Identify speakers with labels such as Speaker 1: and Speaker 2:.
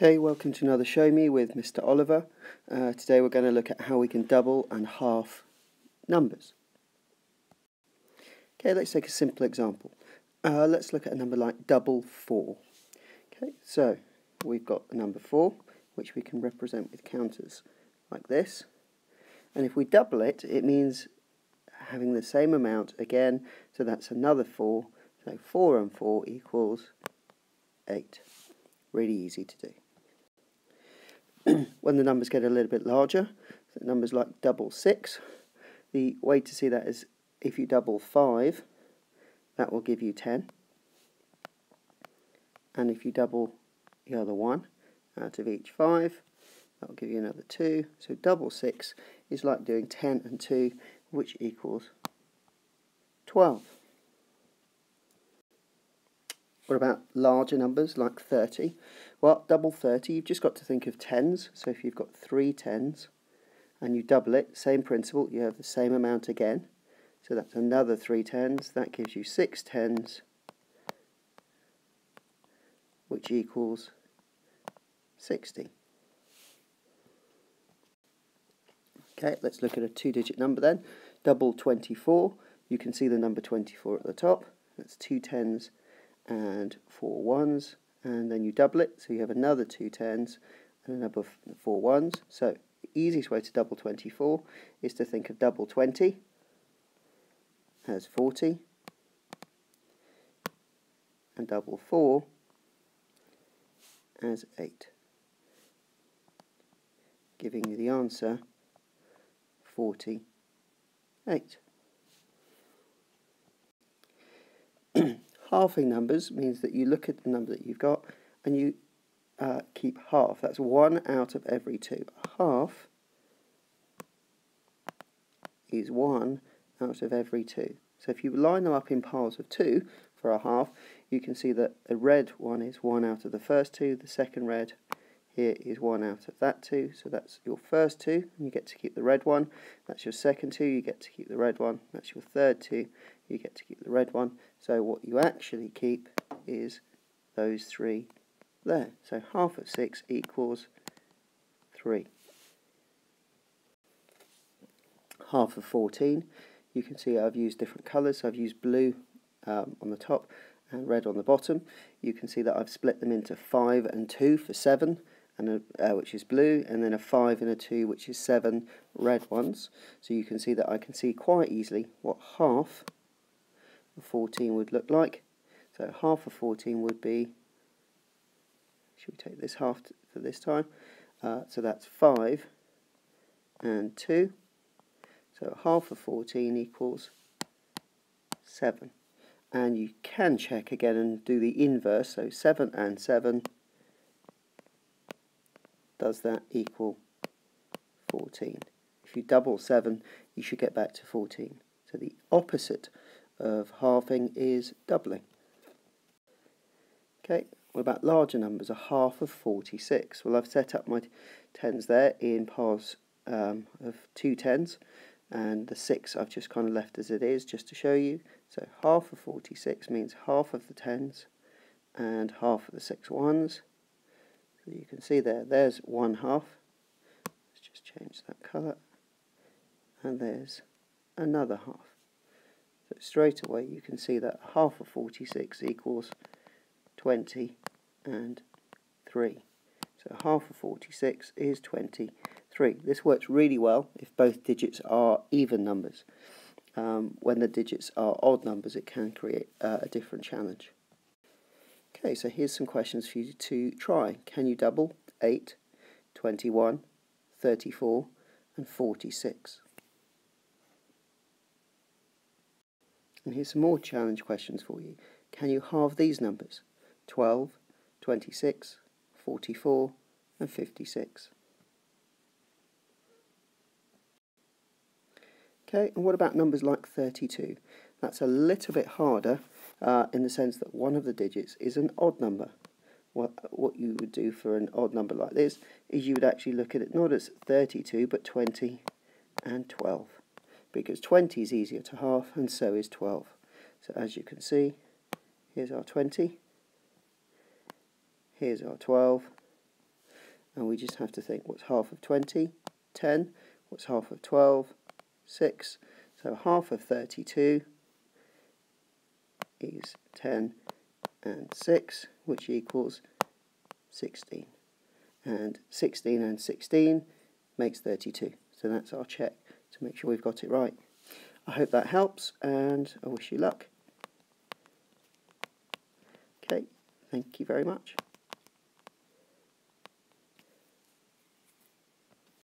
Speaker 1: Okay, welcome to another Show Me with Mr. Oliver. Uh, today we're going to look at how we can double and half numbers. Okay, let's take a simple example. Uh, let's look at a number like double 4. Okay, so we've got a number 4, which we can represent with counters like this. And if we double it, it means having the same amount again, so that's another 4. So 4 and 4 equals 8. Really easy to do. when the numbers get a little bit larger, so numbers like double six, the way to see that is if you double five, that will give you 10. And if you double the other one out of each five, that will give you another 2. So double six is like doing 10 and 2, which equals 12. What about larger numbers like 30? Well, double 30, you've just got to think of tens. So if you've got three tens and you double it, same principle, you have the same amount again. So that's another three tens. That gives you six tens, which equals 60. Okay, let's look at a two-digit number then. Double 24. You can see the number 24 at the top. That's two tens and four ones and then you double it. So you have another two tens and another four ones. So the easiest way to double 24 is to think of double 20 as 40 and double 4 as 8 giving you the answer 48 halving numbers means that you look at the number that you've got and you uh, keep half. That's one out of every two. Half is one out of every two. So if you line them up in piles of two for a half, you can see that the red one is one out of the first two, the second red here is one out of that two, so that's your first two, and you get to keep the red one. That's your second two, you get to keep the red one. That's your third two, you get to keep the red one. So what you actually keep is those three there. So half of 6 equals 3. Half of 14, you can see I've used different colours. I've used blue um, on the top and red on the bottom. You can see that I've split them into 5 and 2 for 7 and a, uh, which is blue, and then a 5 and a 2, which is 7 red ones. So you can see that I can see quite easily what half 14 would look like. So half of 14 would be, should we take this half for this time? Uh, so that's 5 and 2. So half of 14 equals 7. And you can check again and do the inverse, so 7 and 7 does that equal 14? If you double 7, you should get back to 14. So the opposite of halving is doubling. Okay, what about larger numbers? A half of 46. Well, I've set up my tens there in piles um, of two tens, and the 6 I've just kind of left as it is just to show you. So half of 46 means half of the tens and half of the six ones. So you can see there, there's one half. Let's just change that colour. And there's another half. So straight away you can see that half of 46 equals 20 and 3. So half of 46 is 23. This works really well if both digits are even numbers. Um, when the digits are odd numbers it can create uh, a different challenge. Okay, so here's some questions for you to try. Can you double 8, 21, 34 and 46? And here's some more challenge questions for you. Can you halve these numbers? 12, 26, 44 and 56. Okay, and what about numbers like 32? That's a little bit harder uh, in the sense that one of the digits is an odd number. What, what you would do for an odd number like this is you would actually look at it not as 32 but 20 and 12 because 20 is easier to half and so is 12. So as you can see, here's our 20, here's our 12, and we just have to think what's half of 20? 10. What's half of 12? 6. So half of 32 is 10 and 6, which equals 16. And 16 and 16 makes 32. So that's our check to make sure we've got it right. I hope that helps and I wish you luck. Okay, thank you very much.